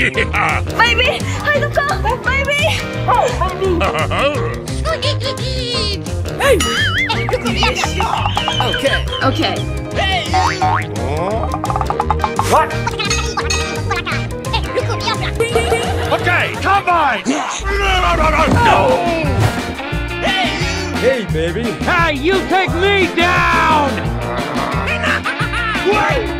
Baby! Halika ka! Baby! Oh, baby! Hey! okay. Okay. What? Okay, combine! Hey, baby. Hey, you take me down! Hey, baby.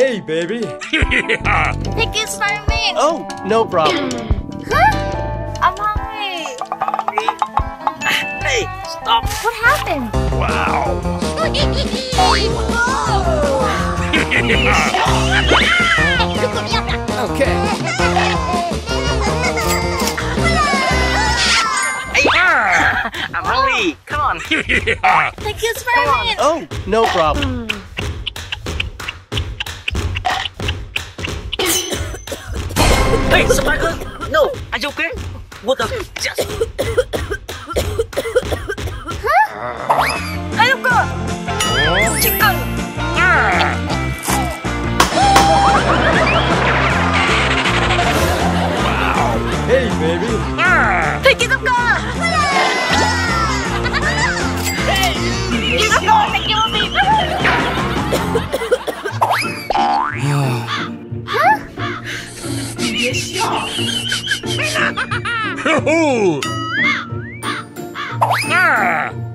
Hey, baby. Thank you, Spider-Man! Oh, no problem. Huh? I'm hungry. Hey, stop! What happened? Wow! Okay. Ah. I'm hungry. Come on. Thank you, Spider-Man! Oh, no problem. Hey, Spider! No, are you okay? What the? Just... Halika ka! Chicken! Hey, baby. Pick it Ah! ah, ah. ah!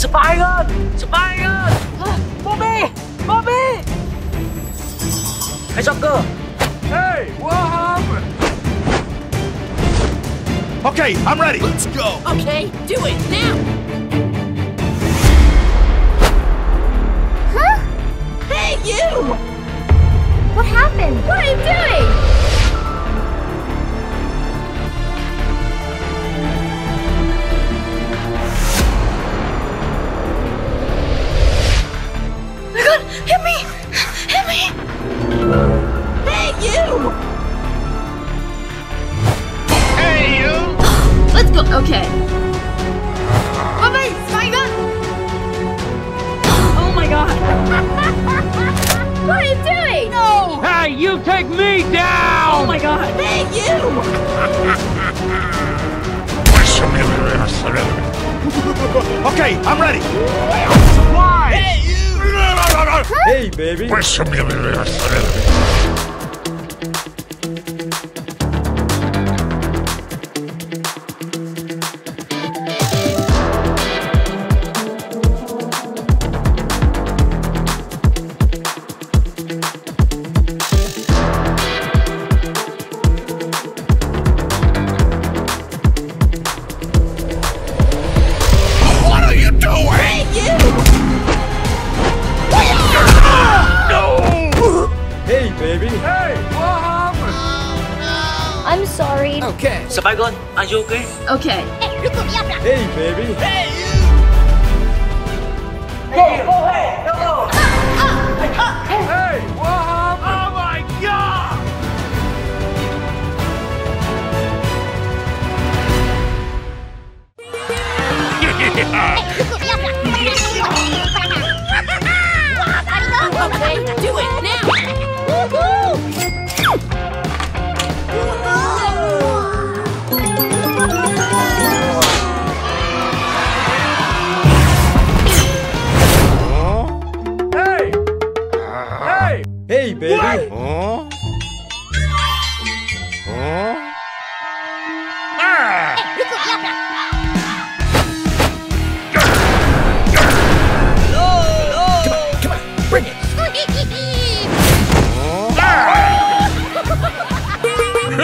Sapayag! Sapayag! Bobby! Bobby! Hey, Shaka! Hey, what happened? Okay, I'm ready. Let's go. Okay, do it now. Huh? Hey, you! What happened? What are you doing? you take me down! Oh my god! Hey, you! okay, I'm ready! Supplies! Hey, you! Hey, baby! Okay,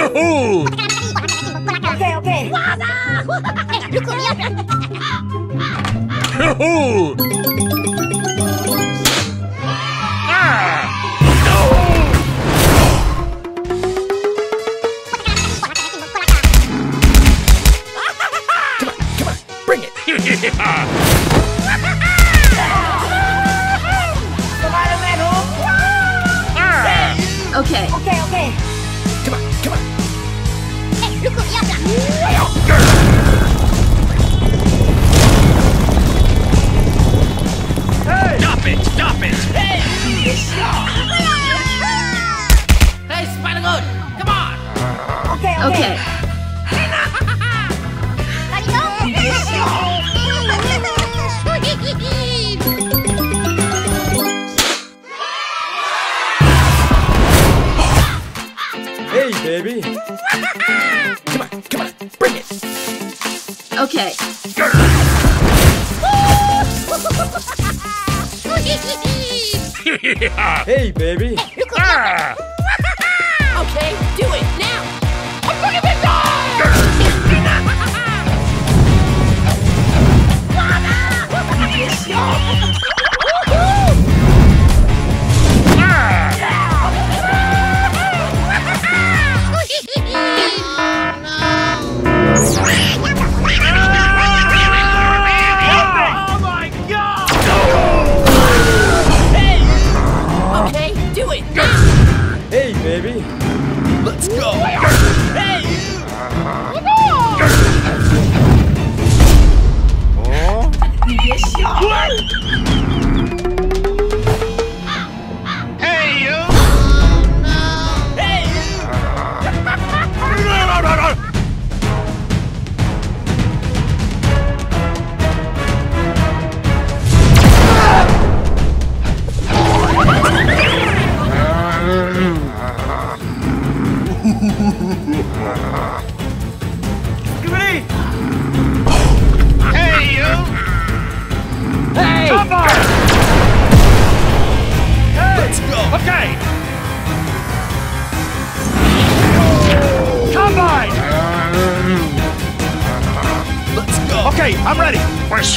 ok, ok. Guarda! Me comi.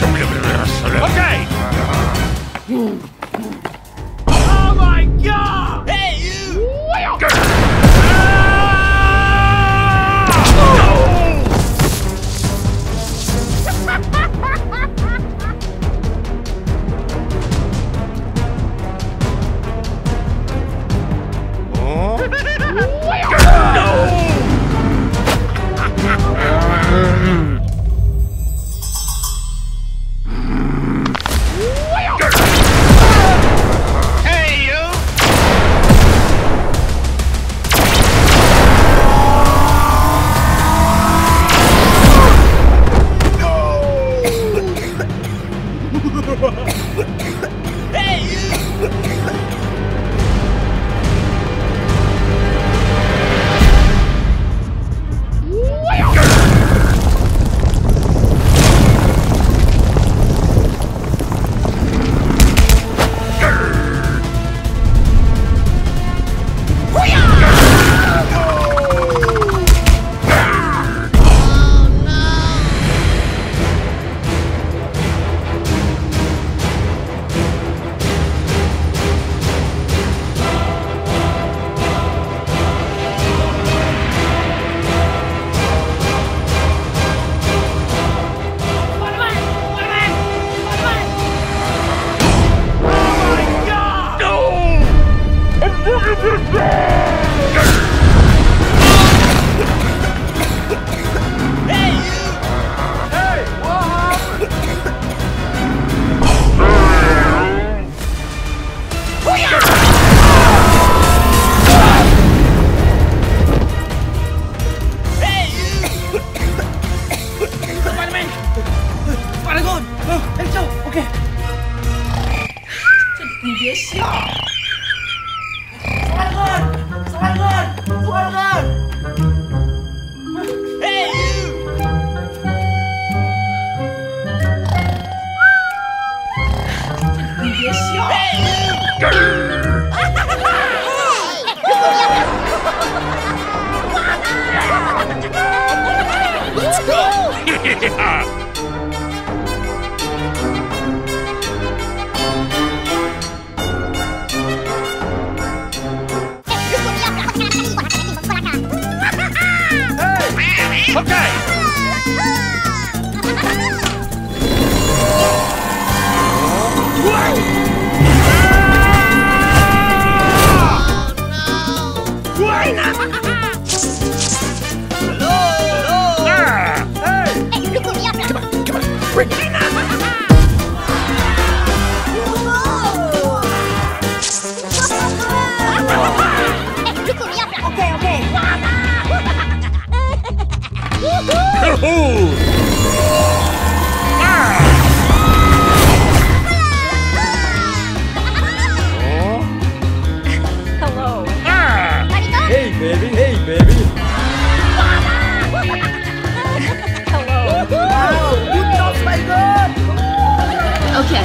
Okay. Oh my god! Hey, you!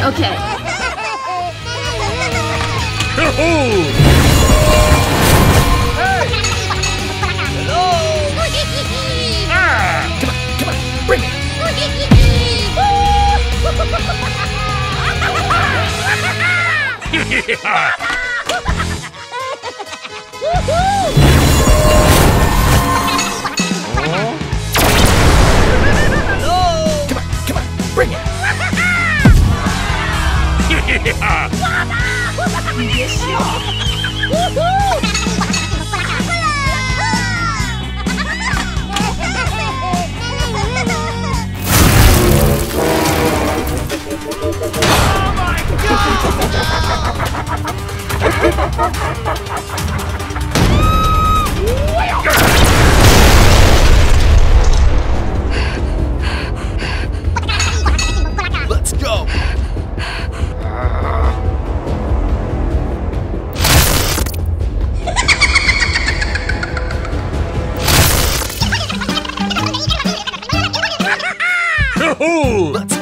Okay, okay. Come on, bring it! Come 爸爸，你别笑。呜呼！Oh my god! Yahoo!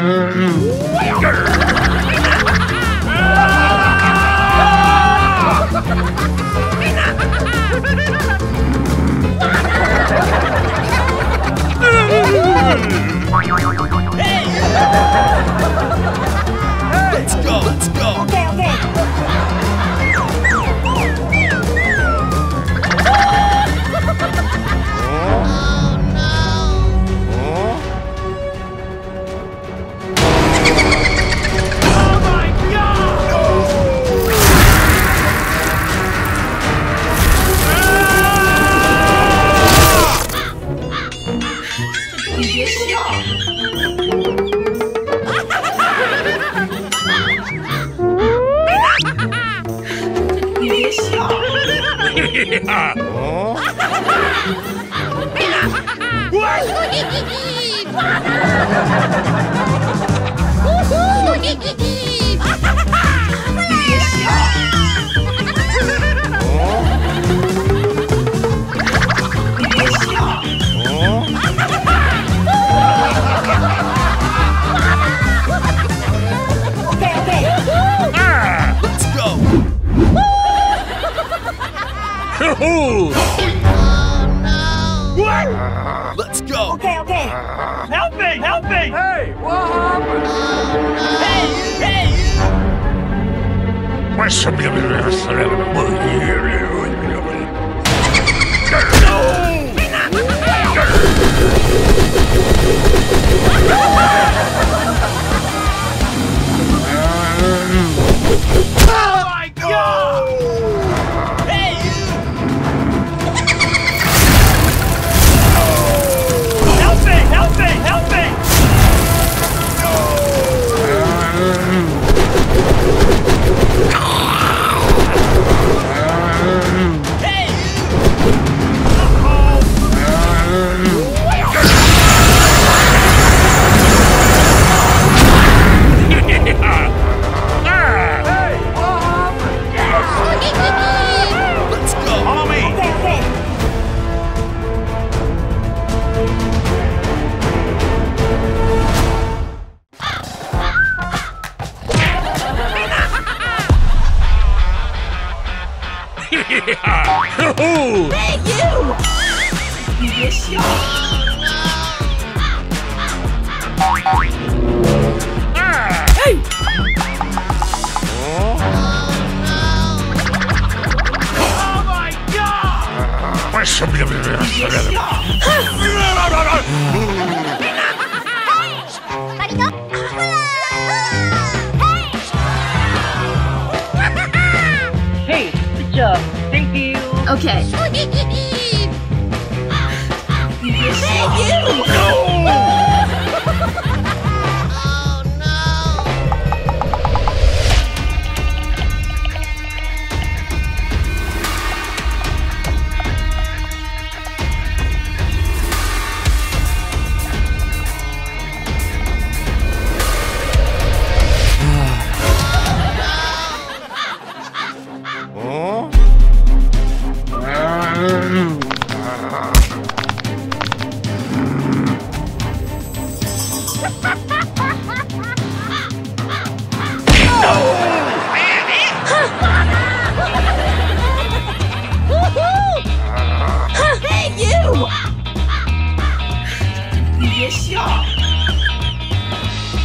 Mm-hmm. Kiki. Наша библиотека. Ooh! Hey, oh, you! Oh, hey! Oh my god! okay. Hey, you!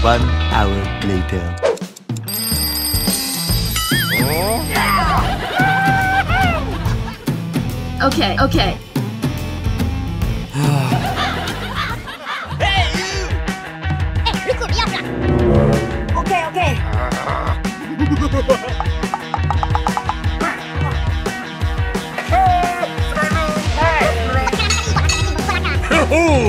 One hour later. Okay, okay. Okay, okay. What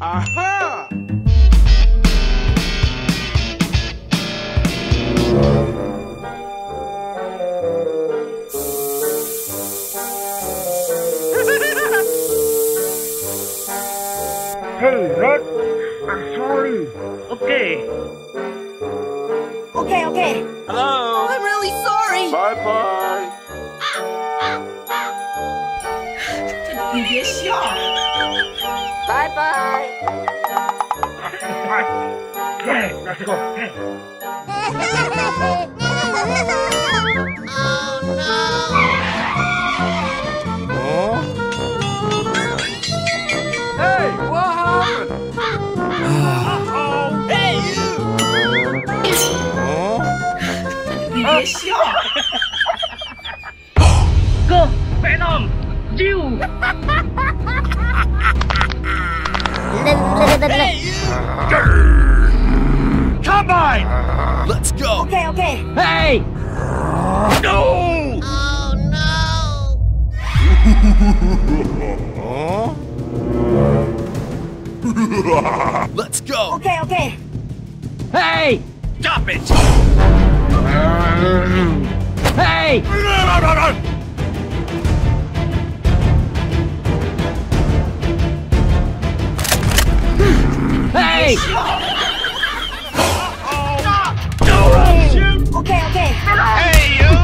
Aha! Okay, let's go. Hey. Let's go. Okay, okay. Hey! Stop it. Hey! Hey! Don't shoot. Okay, okay. Hey, you.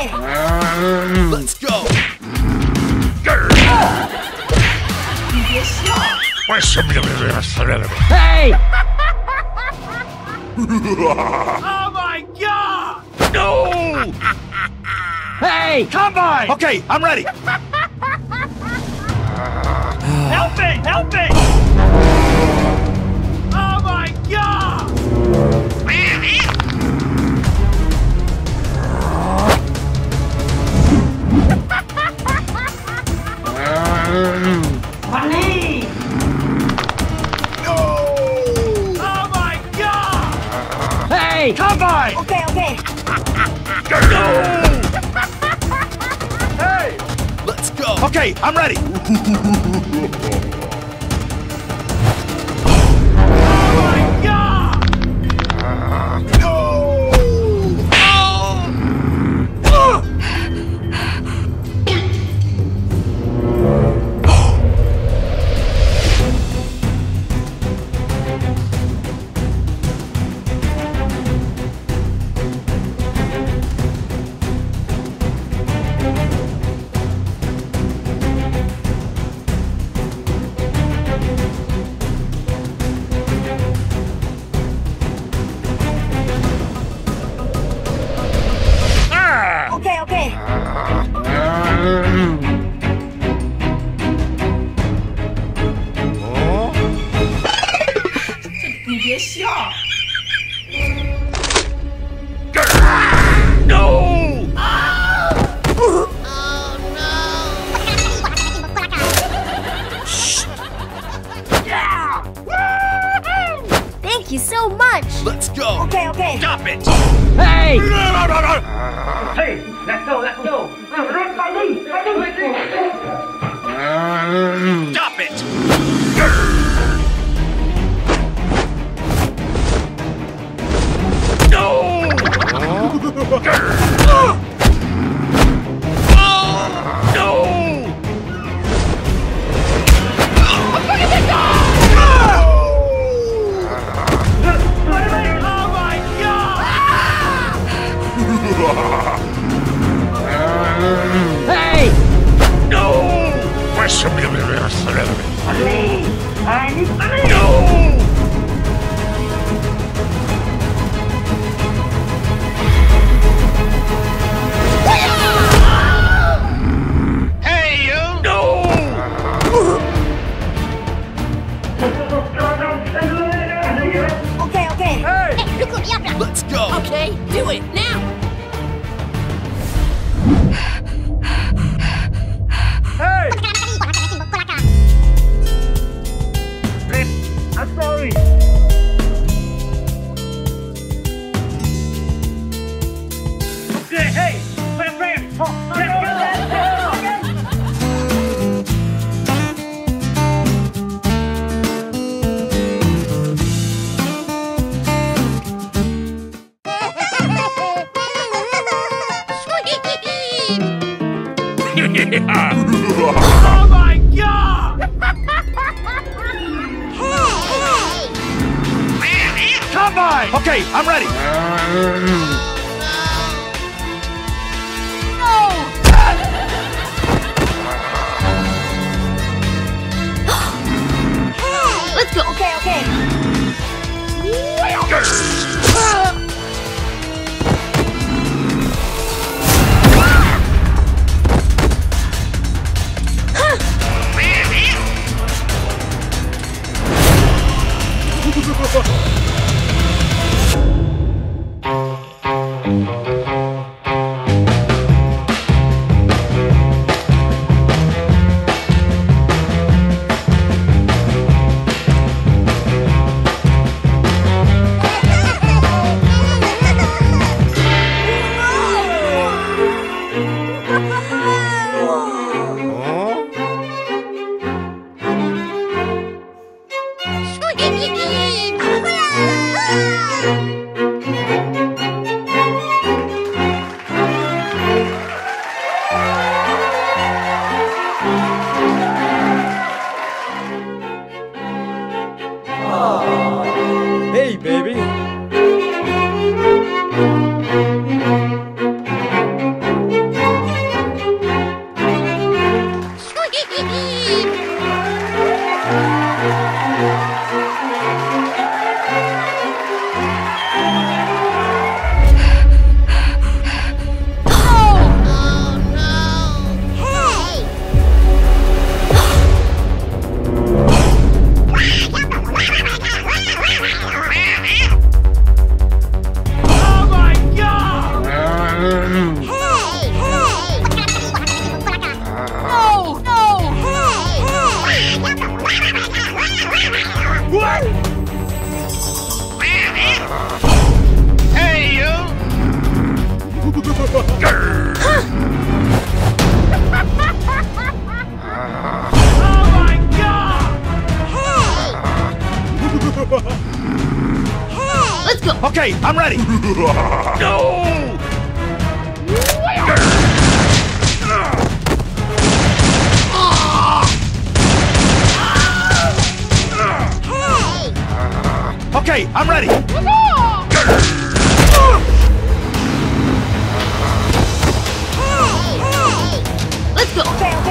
Okay, okay. Let's go. Hey! Oh my God. No. Hey! Combine. Okay, I'm ready. Help me! Help me! Oh my God! Honey! Oh my God! Hey! Combine! Okay, okay. Hey, let's go. Okay, I'm ready. oh my god! Hey, come Combine! Okay, I'm ready. No! Let's go. Okay, okay. Ah. Okay, I'm ready. Let's go.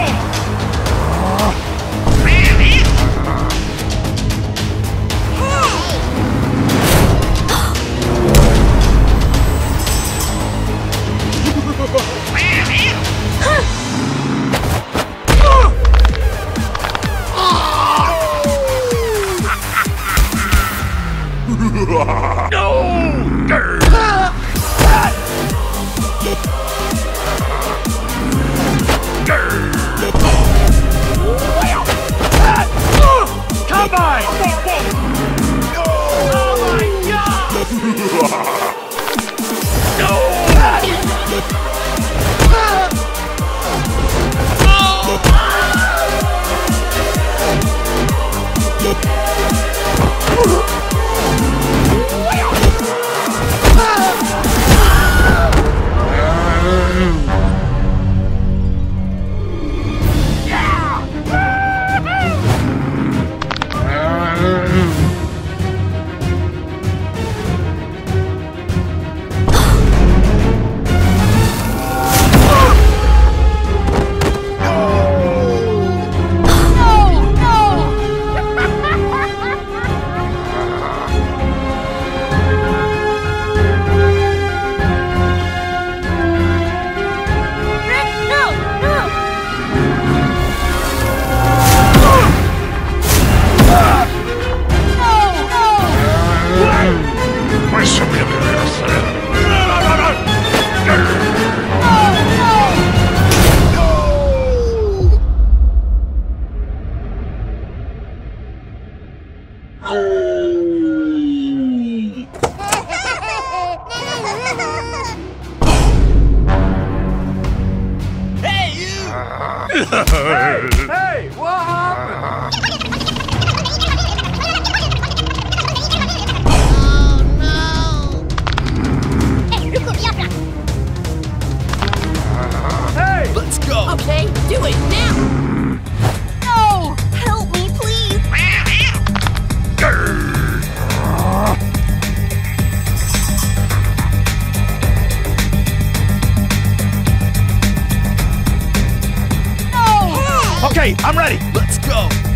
Okay, I'm ready. Let's go.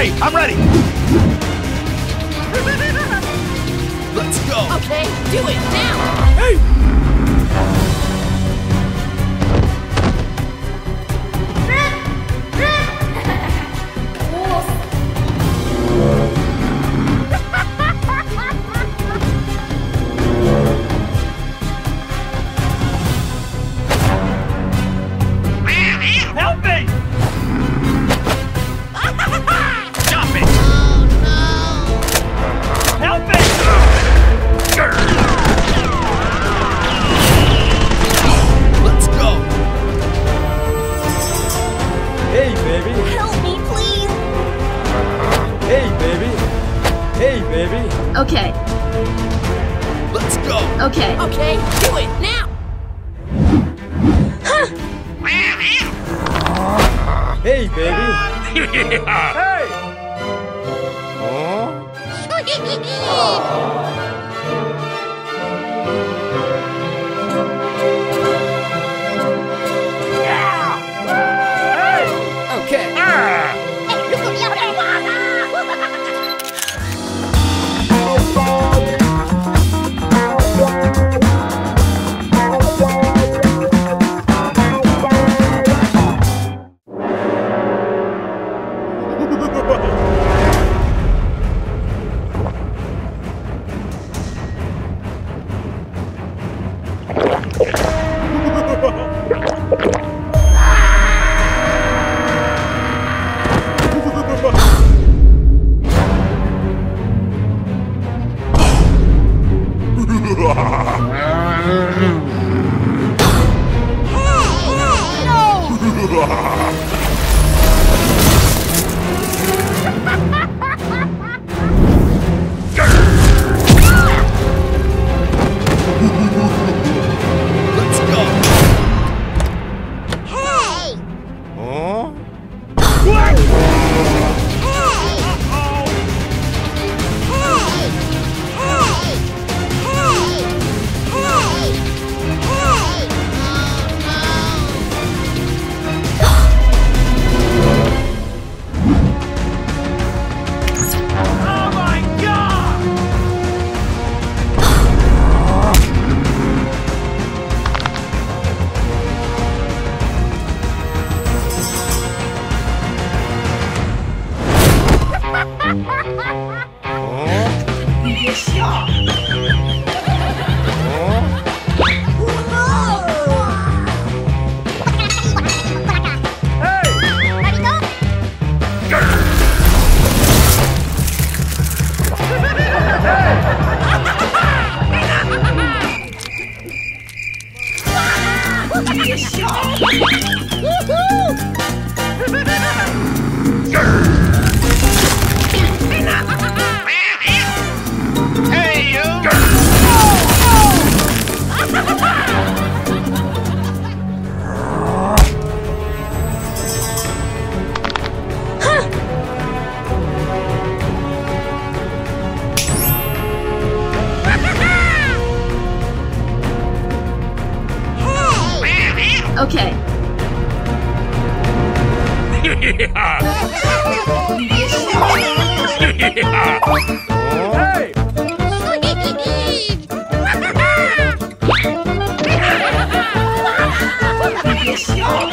Okay, I'm ready! Let's go! Okay, do it now! Hey! Stop!